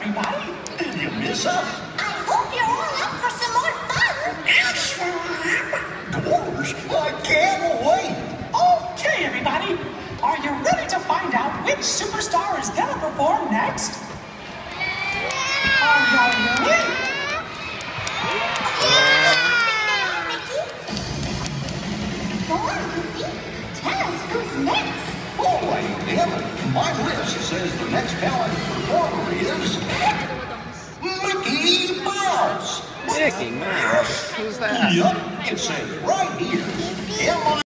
everybody. Did you miss us? I hope you're all up for some more fun. Gosh, I can't wait. Okay, everybody. Are you ready to find out which superstar is gonna perform next? Yeah. Are you ready? On, Goofy. Tell us who's next. Oh, wait, damn. My list says the next talented performer is Mickey Mouse. Mickey Mouse? Who's that? Says right here.